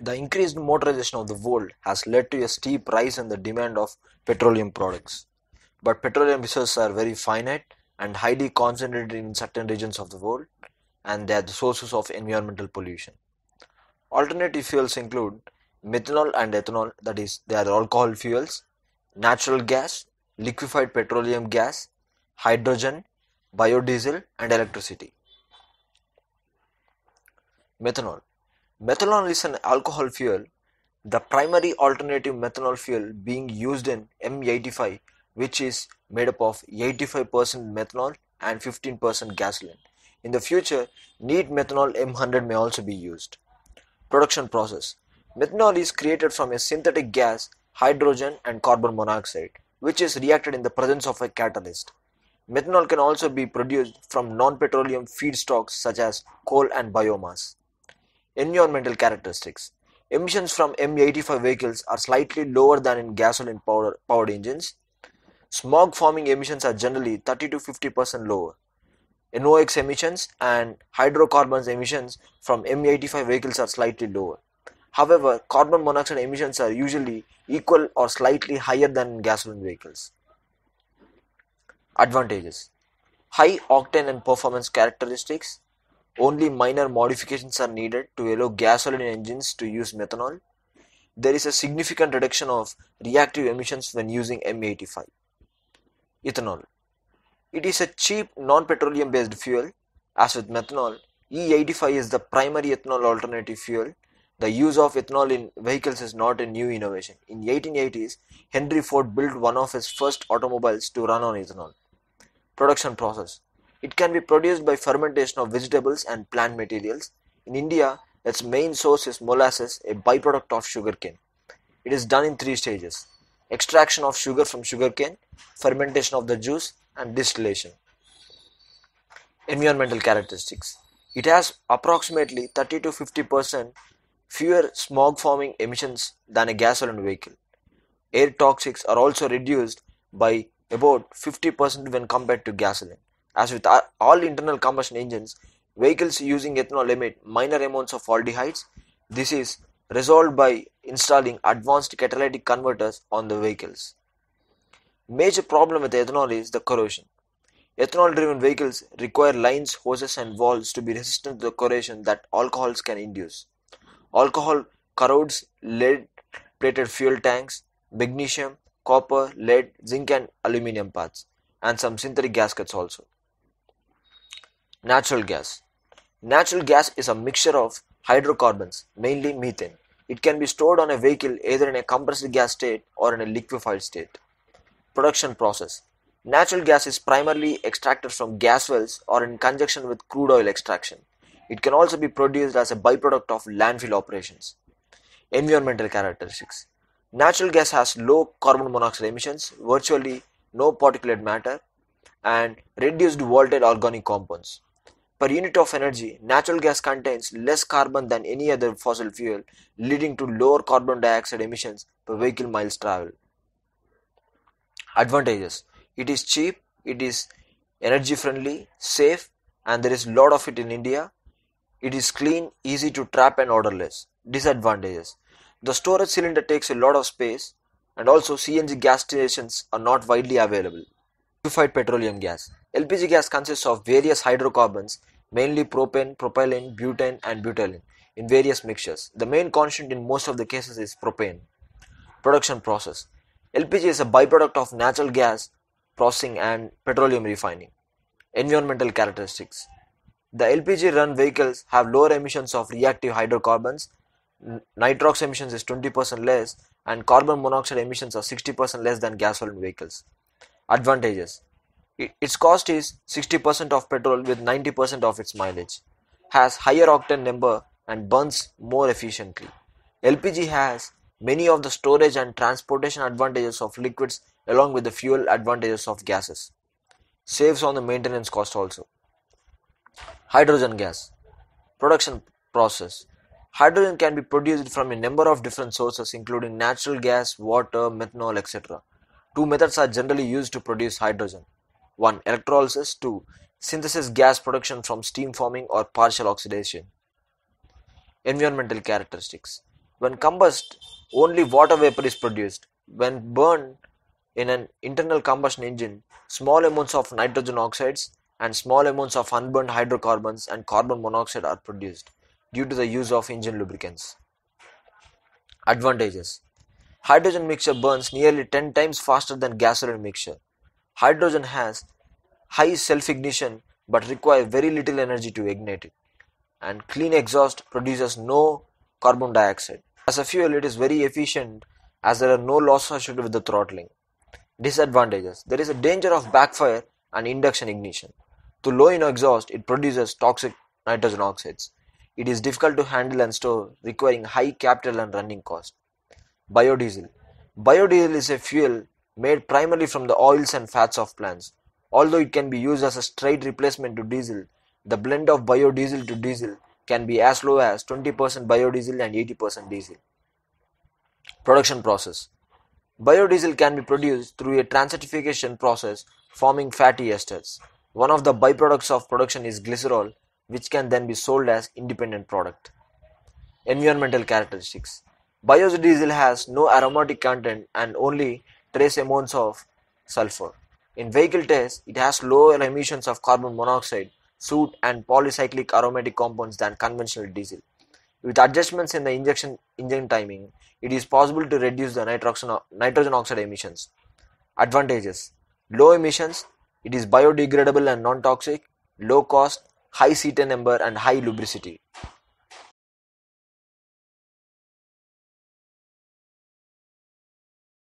The increased motorization of the world has led to a steep rise in the demand of petroleum products. But petroleum resources are very finite and highly concentrated in certain regions of the world, and they are the sources of environmental pollution. Alternative fuels include methanol and ethanol, that is, they are alcohol fuels, natural gas, liquefied petroleum gas, hydrogen, biodiesel, and electricity. Methanol. Methanol is an alcohol fuel, the primary alternative methanol fuel being used in M85, which is made up of 85% methanol and 15% gasoline. In the future, neat methanol M100 may also be used. Production process. Methanol is created from a synthetic gas, hydrogen and carbon monoxide, which is reacted in the presence of a catalyst. Methanol can also be produced from non-petroleum feedstocks such as coal and biomass. Environmental characteristics. Emissions from M85 vehicles are slightly lower than in gasoline powered engines. Smog forming emissions are generally 30 to 50% lower. NOx emissions and hydrocarbons emissions from M85 vehicles are slightly lower. However, carbon monoxide emissions are usually equal or slightly higher than in gasoline vehicles. Advantages High octane and performance characteristics. Only minor modifications are needed to allow gasoline engines to use methanol. There is a significant reduction of reactive emissions when using M85. Ethanol It is a cheap non-petroleum based fuel. As with methanol, E85 is the primary ethanol alternative fuel. The use of ethanol in vehicles is not a new innovation. In 1880s, Henry Ford built one of his first automobiles to run on ethanol. Production process. It can be produced by fermentation of vegetables and plant materials. In India, its main source is molasses, a byproduct of sugarcane. It is done in three stages extraction of sugar from sugarcane, fermentation of the juice, and distillation. Environmental characteristics It has approximately 30 to 50 percent fewer smog forming emissions than a gasoline vehicle. Air toxics are also reduced by about 50 percent when compared to gasoline. As with all internal combustion engines, vehicles using ethanol emit minor amounts of aldehydes. This is resolved by installing advanced catalytic converters on the vehicles. Major problem with ethanol is the corrosion. Ethanol driven vehicles require lines, hoses and valves to be resistant to the corrosion that alcohols can induce. Alcohol corrodes lead plated fuel tanks, magnesium, copper, lead, zinc and aluminum parts and some synthetic gaskets also. Natural gas. Natural gas is a mixture of hydrocarbons, mainly methane. It can be stored on a vehicle either in a compressed gas state or in a liquefied state. Production process. Natural gas is primarily extracted from gas wells or in conjunction with crude oil extraction. It can also be produced as a byproduct of landfill operations. Environmental characteristics. Natural gas has low carbon monoxide emissions, virtually no particulate matter, and reduced volatile organic compounds. Per unit of energy, natural gas contains less carbon than any other fossil fuel, leading to lower carbon dioxide emissions per vehicle miles traveled. Advantages It is cheap, it is energy friendly, safe, and there is a lot of it in India. It is clean, easy to trap, and odorless. Disadvantages The storage cylinder takes a lot of space, and also CNG gas stations are not widely available. Liquefied petroleum gas LPG gas consists of various hydrocarbons, mainly propane, propylene, butane, and butylene, in various mixtures. The main constant in most of the cases is propane. Production process LPG is a byproduct of natural gas processing and petroleum refining. Environmental characteristics The LPG run vehicles have lower emissions of reactive hydrocarbons, nitrox emissions is 20% less, and carbon monoxide emissions are 60% less than gasoline vehicles. Advantages its cost is 60% of petrol with 90% of its mileage, has higher octane number and burns more efficiently. LPG has many of the storage and transportation advantages of liquids along with the fuel advantages of gases. Saves on the maintenance cost also. Hydrogen gas. Production process. Hydrogen can be produced from a number of different sources including natural gas, water, methanol, etc. Two methods are generally used to produce hydrogen. 1. Electrolysis 2. Synthesis gas production from steam reforming or partial oxidation. Environmental characteristics When combust, only water vapor is produced. When burned in an internal combustion engine, small amounts of nitrogen oxides and small amounts of unburned hydrocarbons and carbon monoxide are produced due to the use of engine lubricants. Advantages Hydrogen mixture burns nearly 10 times faster than gasoline mixture. Hydrogen has high self ignition but requires very little energy to ignite it. And clean exhaust produces no carbon dioxide. As a fuel, it is very efficient as there are no losses associated with the throttling. Disadvantages There is a danger of backfire and induction ignition. To low in exhaust, it produces toxic nitrogen oxides. It is difficult to handle and store, requiring high capital and running cost. Biodiesel Biodiesel is a fuel made primarily from the oils and fats of plants. Although it can be used as a straight replacement to diesel, the blend of biodiesel to diesel can be as low as 20% biodiesel and 80% diesel. Production process Biodiesel can be produced through a transesterification process forming fatty esters. One of the byproducts of production is glycerol, which can then be sold as independent product. Environmental characteristics Biodiesel has no aromatic content and only trace amounts of sulfur. In vehicle tests, it has lower emissions of carbon monoxide, soot and polycyclic aromatic compounds than conventional diesel. With adjustments in the injection engine timing, it is possible to reduce the nitrogen oxide emissions. Advantages Low emissions, it is biodegradable and non toxic, low cost, high cetane number, and high lubricity.